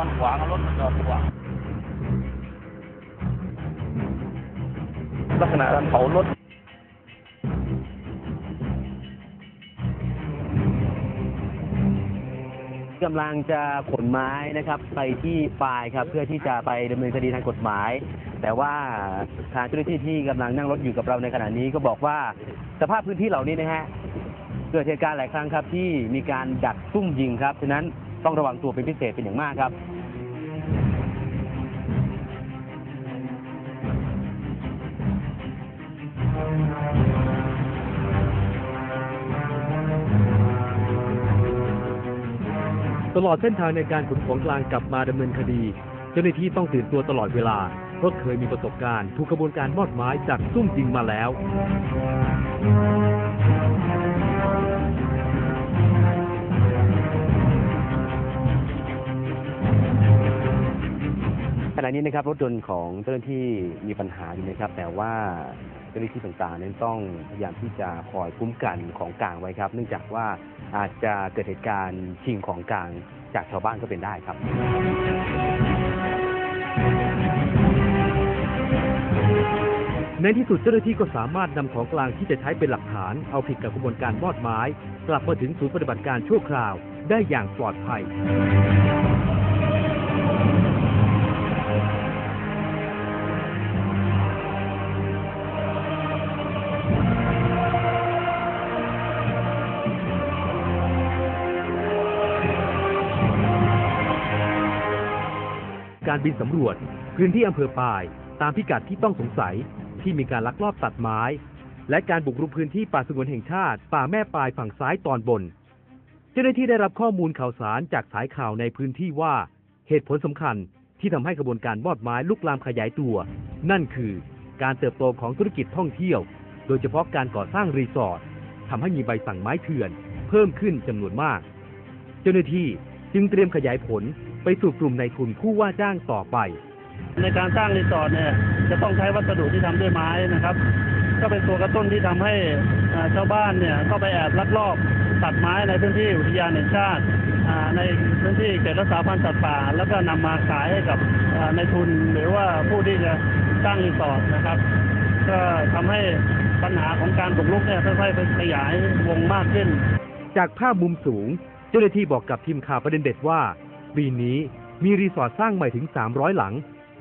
อนขวางรถมาจอดขวางลักษณะการเผารถกำลังจะขนไม้นะครับ ไปที่ปลายครับเพื่อที่จะไปดำเนินคดีทางกฎหมาย แต่ว่าทางเจ้าหน้าที่ที่กำลังนั่งรถอยู่กับเราในขณะนี้ก็บอกว่าสภาพพื้นที่เหล่านี้นะฮะเกิดเหตุการณ์หลายครั้งครับที่มีการดักซุ่มยิงครับฉะนั้น ต้องระวังตัวเป็นพิเศษเป็นอย่างมากครับตลอดเส้นทางในการขนของกลางกลับมาดำเนินคดี เจ้าหน้าที่ต้องตื่นตัวตลอดเวลา เพราะเคยมีประสบการณ์ ถูกกระบวนการมอดไม้จากซุ่มยิงมาแล้ว ขณะนี้นะครับรถยนต์ของเจ้าหน้าที่มีปัญหาอยู่นะครับ แต่ว่าเจ้าหน้าที่ต่างๆนั้นต้องพยายามที่จะคอยคุ้มกันของกลางไว้ครับ เนื่องจากว่าอาจจะเกิดเหตุการณ์ชิงของกลางจากชาวบ้านก็เป็นได้ครับในที่สุดเจ้าหน้าที่ก็สามารถนำของกลางที่จะใช้เป็นหลักฐาน เอาผิดกับกระบวนการมอดไม้ กลับมาถึงศูนย์ปฏิบัติการชั่วคราวได้อย่างปลอดภัย การบินสำรวจ พื้นที่อำเภอปาย ตามพิกัดที่ต้องสงสัยที่มีการลักลอบตัดไม้ และการบุกรุกพื้นที่ป่าสงวนแห่งชาติ ป่าแม่ปลายฝั่งซ้ายตอนบน เจ้าหน้าที่ได้รับข้อมูลข่าวสารจากสายข่าวในพื้นที่ว่า เหตุผลสำคัญที่ทำให้กระบวนการมอดไม้ลุกลามขยายตัว นั่นคือการเติบโตของธุรกิจท่องเที่ยว โดยเฉพาะการก่อสร้างรีสอร์ททำให้มีใบสั่งไม้เถื่อน เพิ่มขึ้นจำนวนมาก เจ้าหน้าที่จึงเตรียมขยายผล ไปสู่กลุ่มนายทุนผู้ว่าจ้างต่อไป ในการสร้างรีสอร์ทเนี่ยจะต้องใช้วัสดุที่ทำด้วยไม้นะครับ ก็เป็นตัวกระตุ้นที่ทำให้อ่าชาวบ้านเนี่ยเข้าไปแอบลักลอบตัดไม้ในพื้นที่อุทยานแห่งชาติอ่าในพื้นที่เขตรักษาพันธุ์สัตว์ป่า แล้วก็นำมาขายให้กับอ่าในทุนหรือว่าผู้ที่จะสร้างรีสอร์ทนะครับ ก็ทำให้ปัญหาของการบุกรุกเนี่ยค่อยๆขยายวงมากขึ้น จากภาพมุมสูง เจ้าหน้าที่บอกกับทีมข่าวประเด็นเด็ดว่า ปีนี้มีรีสอร์ทสร้างใหม่ถึง 300 หลัง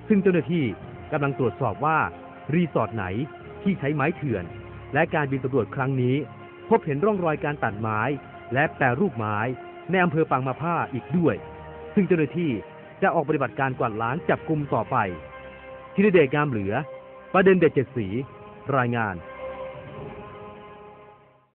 ซึ่งเจ้าหน้าที่กำลังตรวจสอบว่ารีสอร์ทไหนที่ใช้ไม้เถื่อน และการบินสำรวจครั้งนี้ พบเห็นร่องรอยการตัดไม้ และแปรรูปไม้ในอำเภอปางมาผ้าอีกด้วย ซึ่งเจ้าหน้าที่จะออกปฏิบัติการกวาดล้างจับกลุ่มต่อไปธีรเดชงามเหลือ ประเด็นเด็ดเจ็ดสี รายงาน